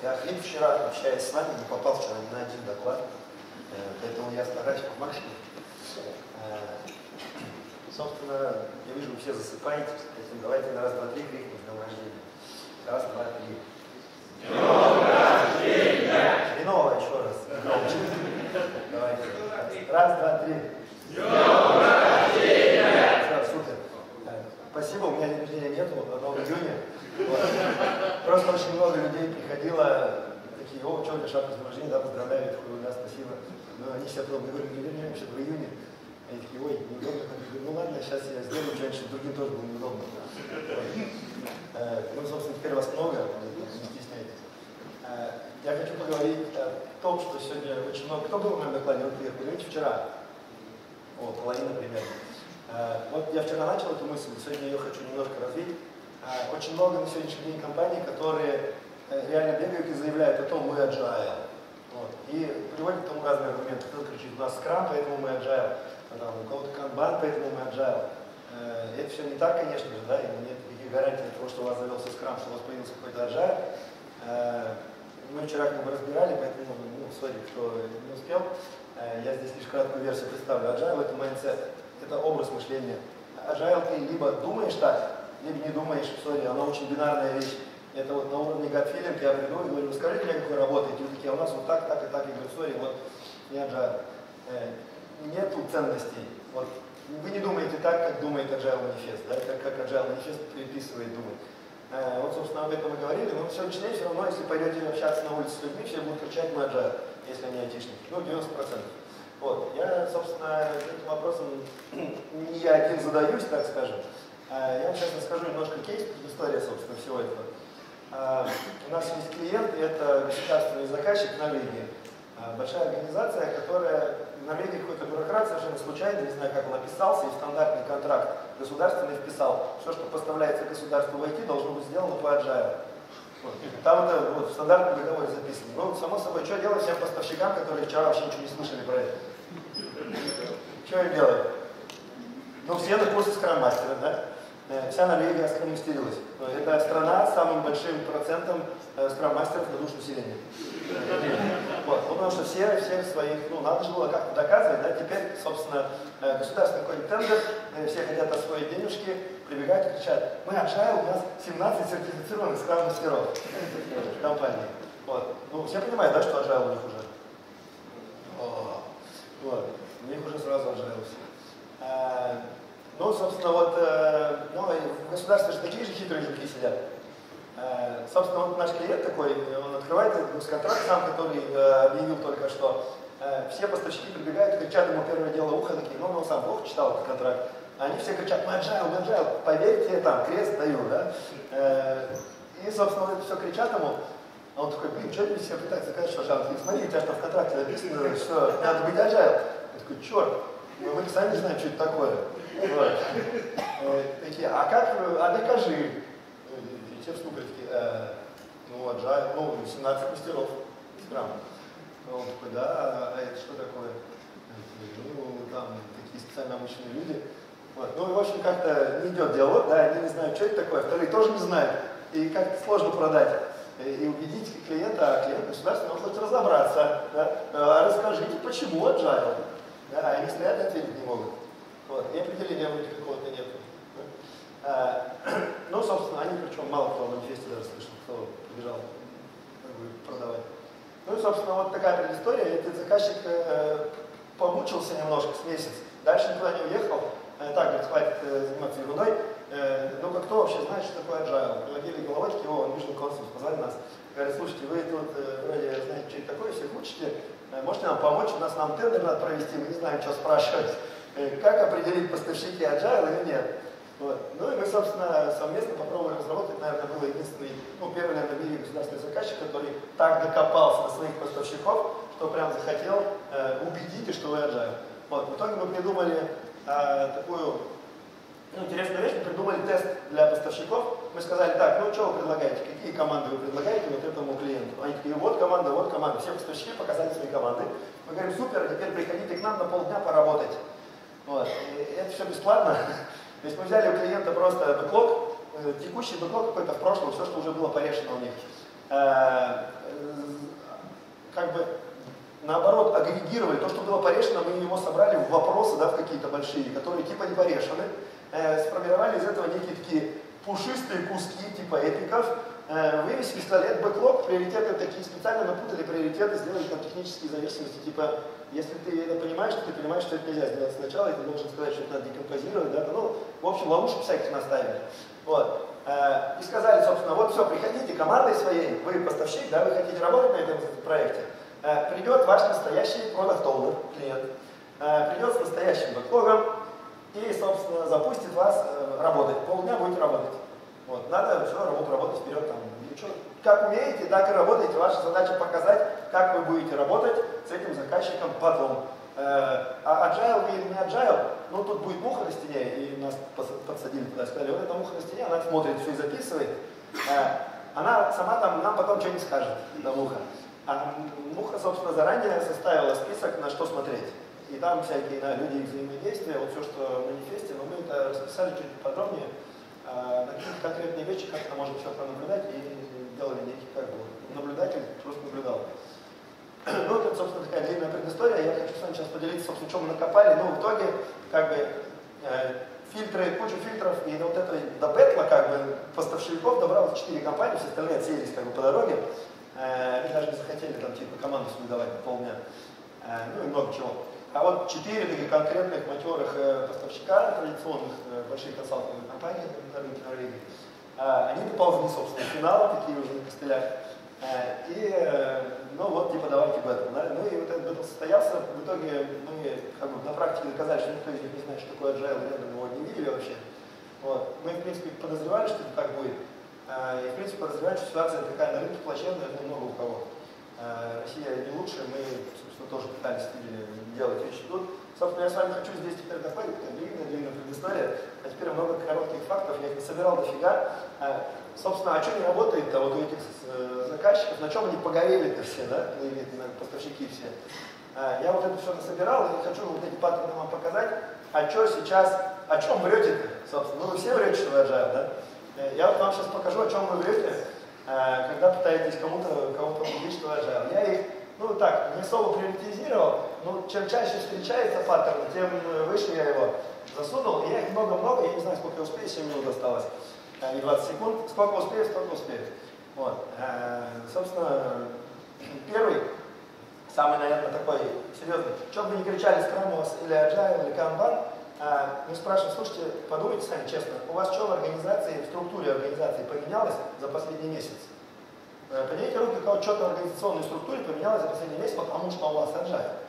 Я Филипп вчера, общаясь с вами, не попал вчера ни на один доклад, э, поэтому я стараюсь по максимуму. Э, собственно, я вижу, вы все засыпаете, поэтому давайте на раз, два, три крикнем днем рождения. Раз, два, три. Днем рождения! Хреново еще раз. Давайте. Раз, два, три. Днем рождения! Все, супер. Э, Спасибо, у меня день рождения нету, одного в июне. Вот. Просто очень много людей приходило, такие, о, что у тебя шапка с рождения, да, поздравляю, я такой, да, спасибо. Но они все потом, я говорю, не вернемся в июне. Они такие, ой, неудобно. Я говорю, ну ладно, сейчас я сделаю что-нибудь, чтобы другим тоже было неудобно. Э, Ну, собственно, теперь вас много, не стесняйтесь. Э, Я хочу поговорить о том, что сегодня очень много... Кто был на моем докладе? Вот приехал, говорите, вчера. О, половина примерно. Э, Вот я вчера начал эту мысль, сегодня я ее хочу немножко развить. Э, Очень много на сегодняшний день компаний, которые э, реально бегают и заявляют о том, мы agile. Вот. И приводят к тому разные аргументы. Кто-то кричит, у нас скрам, поэтому мы agile. А там, у кого-то канбан, поэтому мы agile. Э, Это все не так, конечно же, да, и нет никаких гарантий того, что у вас завелся скрам, что у вас появился какой-то agile. Мы вчера как бы разбирали, поэтому, ну, сори, кто не успел. Я здесь лишь краткую версию представлю. Agile – это mindset, это образ мышления. Agile ты либо думаешь так, либо не думаешь, сори, она очень бинарная вещь. Это вот на уровне feeling я приду и говорю, скажите мне, как вы работаете. И вы такие, а у нас вот так, так и так. Я говорю, сори, вот не agile. Э, Нету ценностей. Вот вы не думаете так, как думает Agile Manifest, да, как, как Agile Manifest приписывает думать. Э, Вот, собственно, об этом мы говорили, но все сегодняшний день все равно, если пойдете общаться на улице с людьми, все будут кричать мы Agile, если они айтишники. Ну, 90%. Вот. Я, собственно, этим вопросом не я один задаюсь, так скажем. Э, Я вам сейчас расскажу немножко кейс, история, собственно, всего этого. Э, У нас есть клиент, это государственный заказчик Норвегии. Э, Большая организация, которая в Норвегии какой-то бюрократ совершенно случайно, не знаю, как он описался, и стандартный контракт государственный вписал, все, что поставляется государству в IT, должно быть сделано по agile. Вот. Там это вот, в стандартном договоре записано. Ну, само собой, что делать всем поставщикам, которые вчера вообще ничего не слышали про это? Что им делать? Ну, все на курсе скрам-мастера, да? Э, Вся Норвегия скромистерилась. Это страна с самым большим процентом э, скрам-мастеров на душу населения. Вот. Ну, потому что все, все своих, ну, надо же было как-то доказывать, да, теперь, собственно, э, государственный какой-нибудь тендер, все хотят освоить денежки, прибегают и кричат, мы agile, у нас 17 сертифицированных скрам-мастеров в компании. Вот. Ну, все понимают, да, что agile у них уже? О, вот. У них уже сразу agile все. Ну, собственно, вот, э, ну, в государстве же такие же хитрые жуки сидят. Э, Собственно, вот наш клиент такой, он открывает этот контракт сам, который э, объявил только что. Э, Все поставщики прибегают кричат ему первое дело ухо, такие, ну, он сам плохо читал этот контракт. Они все кричат, мы agile, мы agile, поверьте, там, крест даю, да. И, собственно, вот все кричат ему. А он такой, блин, что они все пытаются сказать, что? Говорит, смотри, у тебя там в контракте написано, что надо быть agile. Я такой, черт, ну, мы сами знаем, что это такое. Вот. Э, Такие, а как, э, а докажи. И все вступили такие, «Э, ну, agile, ну, 17 мастеров, скрам. Он такой, да, а а это что такое? Ну, там такие специально обученные люди. Вот. Ну, в общем, как-то не идет диалог, да, они не знают, что это такое, вторые тоже не знают. И как-то сложно продать э, и убедить клиента, а клиент государственный, он хочет разобраться, да, а расскажите, почему agile? Да, они стоят и ответить не могут. Вот. И определения вроде какого-то нет. А, ну, собственно, они, причем мало кто в манифесте даже слышал, кто побежал как продавать. Ну и, собственно, вот такая предыстория. Этот заказчик э, помучился немножко с месяц, дальше никуда не уехал. Э, так, говорит, хватит э, заниматься ерундой. Э, ну-ка, кто вообще знает, что такое agile? Приводили головой, такие, о, Vision Concepts, позвали нас. Говорят, слушайте, вы тут э, вроде знаете, что это такое, всех учите, можете нам помочь, у нас нам тендер надо провести, мы не знаем, что спрашивать. Э, Как определить поставщики agile или нет? Вот. Ну и мы, собственно, совместно попробовали разработать, наверное, был единственный, ну, первый, наверное, в мире государственный заказчик, который так докопался до своих поставщиков, что прям захотел э, убедить, что вы agile. Вот. В итоге мы придумали э, такую ну, интересную вещь, мы придумали тест мы сказали, так, ну что вы предлагаете, какие команды вы предлагаете вот этому клиенту? Они такие, вот команда, вот команда. Все поставщики показали свои команды. Мы говорим, супер, теперь приходите к нам на полдня поработать. Вот. Это все бесплатно. То есть мы взяли у клиента просто бэклог, э, текущий бэклог какой-то в прошлом, все, что уже было порешено у них. Э, э, как бы наоборот, агрегировали то, что было порешено, мы его собрали в вопросы, да, в какие-то большие, которые типа не порешены, сформировали из этого некие такие пушистые куски типа эпиков, э, вывесили, пистолет, бэклог, приоритеты такие, специально напутали приоритеты, сделали там технические зависимости, типа, если ты это понимаешь, то ты понимаешь, что это нельзя сделать сначала, и ты должен сказать, что это надо декомпозировать, да, ну, в общем, ловушек всяких наставили. Вот. Э, и сказали, собственно, вот все, приходите командой своей, вы поставщик, да, вы хотите работать на этом проекте, э, придет ваш настоящий продукт оунер клиент, э, придет с настоящим бэклогом и, собственно, запустит вас работать. Полдня будете работать. Вот, надо все, работу работать вперед там. Как умеете, так и работаете. Ваша задача показать, как вы будете работать с этим заказчиком потом. А agile или не agile, ну тут будет муха на стене, и нас подсадили туда, сказали, вот эта муха на стене, она смотрит все и записывает. Она сама там нам потом что-нибудь скажет, эта муха. А муха, собственно, заранее составила список, на что смотреть. И там всякие да, люди взаимодействия, вот все, что в манифесте, но мы это расписали чуть подробнее, а, на какие-то конкретные вещи, как это можно все пронаблюдать, и делали некий как бы наблюдатель, просто наблюдал. Ну, это, собственно, такая длинная предыстория. Я хочу с вами сейчас поделиться, собственно, чем мы накопали. Ну, в итоге, как бы, э, фильтры, кучу фильтров, и вот это до Бетла, как бы, поставщиков добралось 4 компании, все остальные отсеялись, как бы, по дороге. Э, даже не захотели, там, типа, команду свою давать полдня. Э, ну, и много чего. А вот четыре таких конкретных матерых э, поставщика традиционных э, больших консалтинговых компаний на рынке Норвегии, э, они доползли, собственно, финал, такие уже на костылях. Э, и, э, ну вот, типа, давайте бэтл. Да? Ну и вот этот бэтл состоялся. В итоге мы как бы на практике доказали, что никто из них не знает, что такое agile, рядом его не видели вообще. Вот. Мы, в принципе, подозревали, что это так будет. Э, и, в принципе, подозревали, что ситуация такая на рынке плачевная, это много у кого. Россия не лучше, мы, собственно, тоже пытались делать вещи тут. Собственно, я с вами хочу здесь теперь это длинная-длинная предыстория, а теперь много коротких фактов, я их собирал дофига. Собственно, а что не работает-то вот у этих э, заказчиков, на чем они погорели-то все, да, или поставщики все. А, я вот это все насобирал и хочу вот эти паттерны вам показать, а что сейчас, о чем врете-то, собственно. Ну, вы все врете, что вы agile, да? Э, я вот вам сейчас покажу, о чем вы врете, э, когда пытаетесь кому-то кого убедить, что agile. Я их, ну так, не особо приоритизировал, но чем чаще встречается паттерн, тем выше я его засунул. И я их много-много, я не знаю, сколько успею, 7 минут осталось не 20 секунд. Сколько успею, столько успею. Вот. Э, собственно, первый, самый, наверное, такой серьезный. Чем бы ни кричали Scrum или Agile, или Kanban, э, мы спрашиваем, слушайте, подумайте сами честно, у вас что в организации, в структуре организации поменялось за последний месяц? Э, поднимите руки, у кого что-то в организационной структуре поменялось за последний месяц, потому что у вас Agile.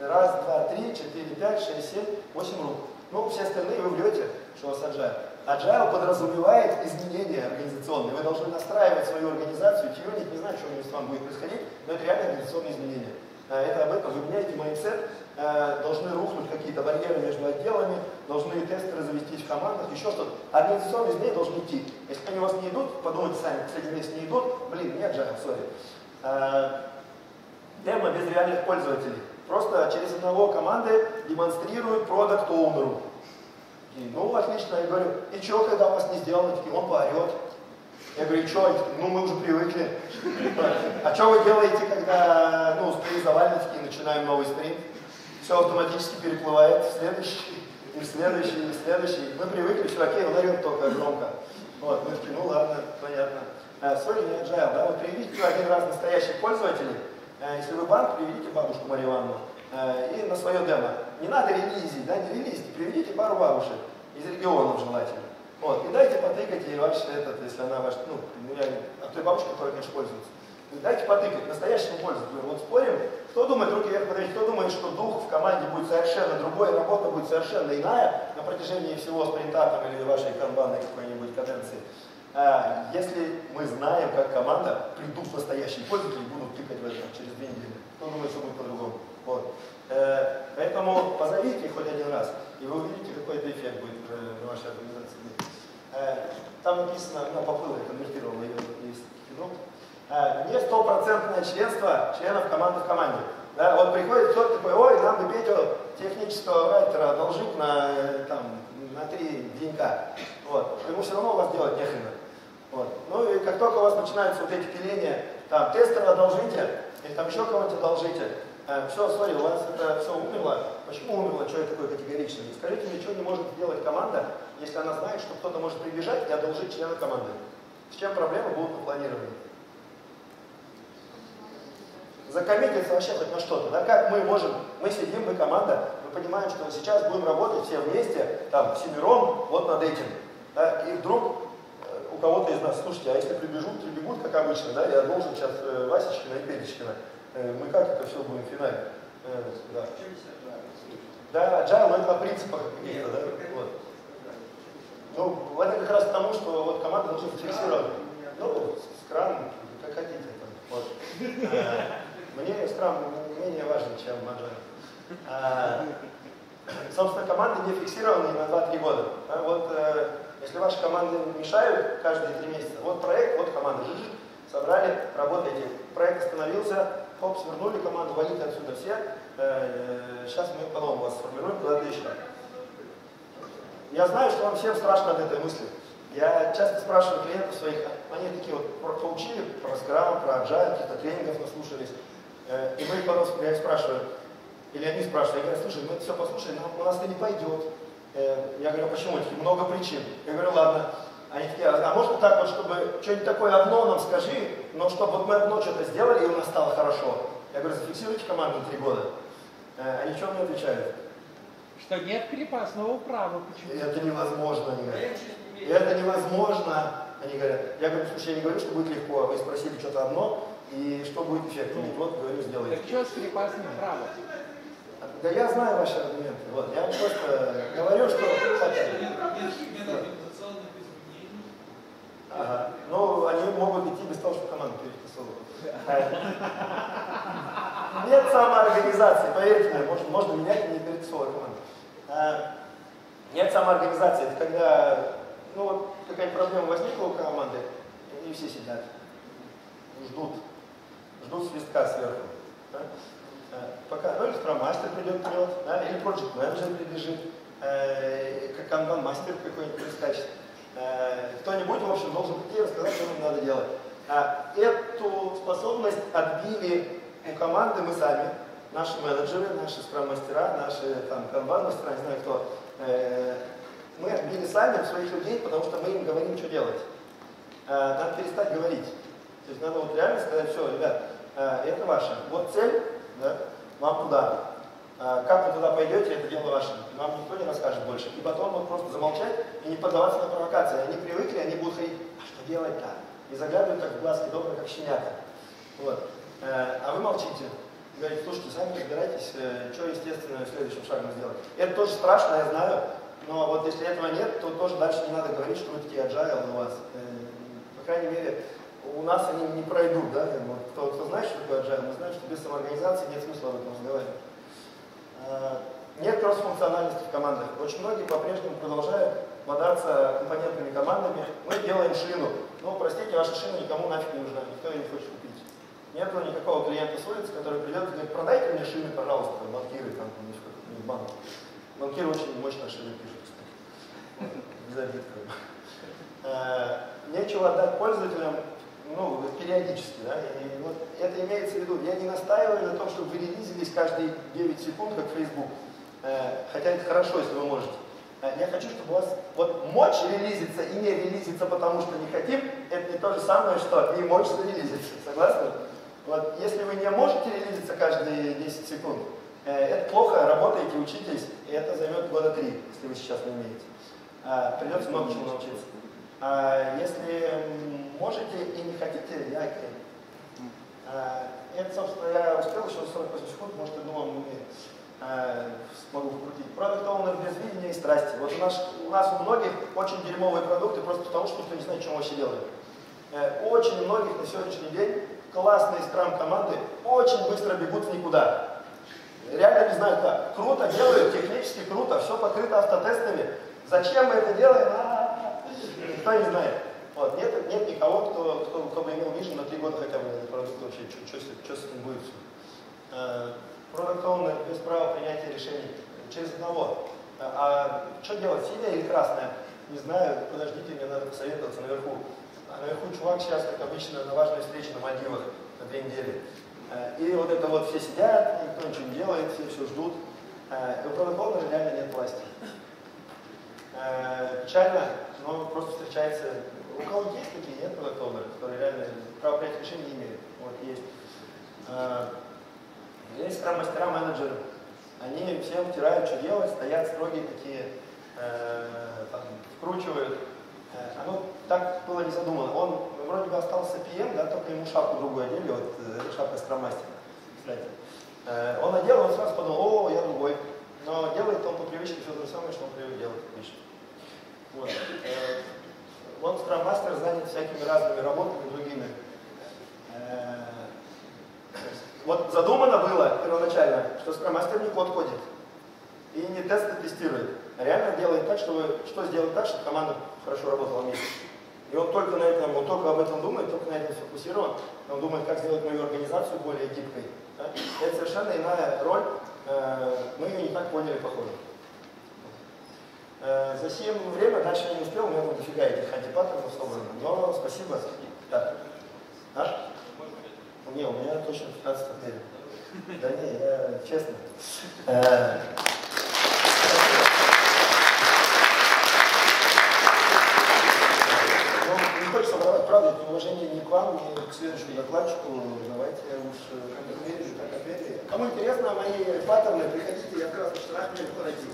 Раз, два, три, четыре, пять, шесть, семь, восемь рук. Ну, все остальные вы врете, что у вас Agile. Agile подразумевает изменения организационные. Вы должны настраивать свою организацию, тюнить, не знаю, что с вами будет происходить, но это реально организационные изменения. Э, это об этом. Вы меняете mindset, э, должны рухнуть какие-то барьеры между отделами, должны тестеры завестись в командах, еще что-то. Организационные изменения должны идти. Если они у вас не идут, подумайте сами, среди мест не идут, блин, не agile, сори. Э, демо без реальных пользователей. Просто через одного команды демонстрируют продукт оунеру и, ну, отлично. Я говорю, и что, когда вас не сделано? Такие, он поорет. Я говорю, и что? Ну, мы уже привыкли. А что вы делаете, когда, ну, спринт завален, такие, начинаем новый спринт? Все автоматически переплывает в следующий, и в следующий, и в следующий. Мы привыкли, все, окей, орет только громко. Вот, мы такие, ну ладно, понятно. А, sorry, не agile, да, вот приведите один раз настоящих пользователей. А, если вы банк, приведите бабушку Марию Ивановну. Э, и на свое демо. Не надо релизить, да, не релизите, приведите пару бабушек из регионов желательно. Вот, и дайте потыкать ей ваш этот, если она ваш, ну, ну я, а той бабушке, которая, конечно, пользуется. Дайте потыкать настоящему пользователю. Вот спорим, кто думает, руки вверх подавить, кто думает, что дух в команде будет совершенно другой, работа будет совершенно иная на протяжении всего спринта или вашей канбанной какой-нибудь каденции. А, если мы знаем, как команда, придут настоящие пользователи и будут тыкать в это через две недели. Кто думает, что будет по-другому? Вот. Э, поэтому позовите хоть один раз, и вы увидите, какой это эффект будет на вашей организации. Э, там написано, она поплыла, я конвертировал ее из кино. Э, не стопроцентное членство членов команды в команде. Да, вот приходит кто-то такой, ой, нам бы Петю технического райтера одолжить на, там, на три денька. Вот. Ему все равно у вас делать нехрена. Вот. Ну и как только у вас начинаются вот эти пиления, там, тестера одолжите, или там еще кого-нибудь одолжите, Э, все, смотри, у вас это все умерло. Почему умерло? Что я такой категоричный? Скажите мне, что не может сделать команда, если она знает, что кто-то может прибежать и одолжить члена команды? С чем проблема будут на планировании? Закоммититься вообще хоть на что-то. Да? Как мы можем, мы сидим, мы команда, мы понимаем, что сейчас будем работать все вместе, там, семером, вот над этим. Да? И вдруг кого-то из нас, слушайте, а если прибежут, прибегут, как обычно, да, я должен сейчас э, Васечкина и Петечкина, Э, мы как это все будем финале? Э, да. Да, agile, это на принципах каких-то, да? Вот. Ну, это как раз потому, что вот команда должна быть фиксирована. Ну, скрам, как хотите. Там, вот. А, мне скрам менее важен, чем agile. А, собственно, команды не фиксированы на 2-3 года. А вот э, ваши команды мешают каждые 3 месяца, вот проект, вот команда, собрали, работаете. Проект остановился, хоп, свернули команду, валите отсюда все. Э, сейчас мы по-новому вас сформируем куда-то еще. Я знаю, что вам всем страшно от этой мысли. Я часто спрашиваю клиентов своих, они такие вот поучили про Scrum, про Agile, каких-то тренингов наслушались. Э, и мы их потом, я их спрашиваю, или они спрашивают, я говорю, слушай, мы все послушали, но у нас это не пойдет. Э, я говорю, почему? Такие, много причин. Я говорю, ладно, они такие, а, а можно так вот, чтобы что-нибудь такое одно нам скажи, но чтобы вот мы одно что-то сделали, и у нас стало хорошо. Я говорю, зафиксируйте команду три года. Э, они что мне отвечают? Что нет крепостного права. Почему? Это невозможно, они говорят. Это невозможно. Они говорят, я говорю, слушай, я не говорю, что будет легко, вы спросили что-то одно, и что будет эффективно. Ну, вот, говорю, сделайте. Так что с крепостным правом? Да я знаю ваши аргументы. Вот, я просто говорю, что... Ага. Ну, они могут идти без того, чтобы команду перетасовывать. Нет самоорганизации, поверьте мне, можно, можно менять не перетасовывая команду. А, нет самоорганизации, это когда ну, вот, какая-то проблема возникла у команды, и все сидят, ждут, ждут свистка сверху. Да? А, пока, ну скрам-мастер придет вперед, да, или проект менеджер прибежит, э, как канбан-мастер какой-нибудь прискачет. Э, кто-нибудь, в общем, должен прийти и рассказать, что нам надо делать. А эту способность отбили у команды мы сами, наши менеджеры, наши скрам-мастера, наши там канбан-мастера, не знаю кто. Э, мы отбили сами у своих людей, потому что мы им говорим, что делать. Э, надо перестать говорить. То есть надо вот реально сказать, все, ребят, это ваше. Вот цель, да, вам туда. А, как вы туда пойдете, это дело ваше. Вам никто не расскажет больше. И потом вот просто замолчать и не поддаваться на провокации. Они привыкли, они будут ходить, а что делать-то? И заглядывают как в глазки добрые, как щенята. Вот. Э, а вы молчите. Говорите, слушайте, сами разбирайтесь, э, что естественно следующим шагом сделать. Это тоже страшно, я знаю. Но вот если этого нет, то тоже дальше не надо говорить, что вы такие agile у вас. Э, по крайней мере, у нас они не пройдут, да? Кто, кто знает, что такое agile, мы знаем, что без самоорганизации нет смысла об этом разговаривать. Э, нет кросс-функциональности в командах. Очень многие по-прежнему продолжают бодаться компонентными командами. Мы делаем шину. Ну, простите, ваша шина никому нафиг не нужна, никто ее не хочет купить. Нет никакого клиента с улицы, который придет и говорит, продайте мне шины, пожалуйста, банкиры, там, не в банк. Банкиры очень мощно шины пишут, кстати. Без обид, э, Нечего отдать пользователям ну, периодически, да, и вот это имеется в виду. Я не настаиваю на том, чтобы вы релизились каждые 9 секунд, как Facebook, э, хотя это хорошо, если вы можете. Э, я хочу, чтобы у вас вот мочь релизиться и не релизиться, потому что не хотим, это не то же самое, что не мочь релизиться, согласны? Вот, если вы не можете релизиться каждые 10 секунд, э, это плохо, работаете, учитесь, и это займет года три, если вы сейчас не умеете. Придется много чему научиться. А если можете и не хотите, я а, Это, собственно, я успел еще 48 секунд, может, я думал, мы смогу вкрутить. Продукт оунер без видения и страсти. Вот у нас, у нас у многих очень дерьмовые продукты, просто потому что никто не знает, что мы вообще делаем. Э, очень многих на сегодняшний день классные скрам-команды очень быстро бегут в никуда. Реально не знаю как. Круто делают, технически круто, все покрыто автотестами. Зачем мы это делаем? А -а -а. Никто не знает. Вот. Нет, нет никого, кто, кто, кто бы имел вижен на три года хотя бы этот продукт вообще, что, что, с этим будет все. Продукт без права принятия решений через одного. А, а что делать, синяя или красная? Не знаю, подождите, мне надо посоветоваться наверху. А наверху чувак сейчас, как обычно, на важной встрече на Мальдивах на две недели. Э, И вот это вот все сидят, никто ничего не делает, все все ждут. Э, И у оунера реально нет власти. Э, Печально, но просто встречается. У кого есть такие, нет продукт которые реально право принять решение не имеют. Вот есть. Э, Есть скрам-мастера, менеджеры. Они всем втирают, что делать, стоят строгие такие, э, там, вкручивают. Э, Оно так было не задумано. Он вроде бы остался PM, да, только ему шапку другую одели, вот э, шапка скрам-мастера, кстати. Он одел, он сразу подумал, о, я другой. Но делает он по привычке все то же самое, что он привык делать обычно. Вот. Э, Он скрам-мастер занят всякими разными работами другими. Э, Вот задумано было первоначально, что скрам-мастер не код кодит и не тесты тестирует. а Реально делает так, чтобы что сделать так, чтобы команда хорошо работала вместе. И он только на этом, он только об этом думает, только на этом сфокусирован. Он думает, как сделать мою организацию более гибкой. Да? Это совершенно иная роль. Э, Мы ее не так поняли, похоже. Э, За 7 время дальше не успел, у меня там дофига этих антипаттернов собрано. Но спасибо. Так. А? Не, у меня точно 15 апреля. Да не, я честно. Э, Ну, не хочется воровать, правда, это уважение не к вам, ни к следующему докладчику. Давайте уж э, как ответили, так ответили. Кому интересно мои паттерны, приходите, я в красных штанах, мне легко найти.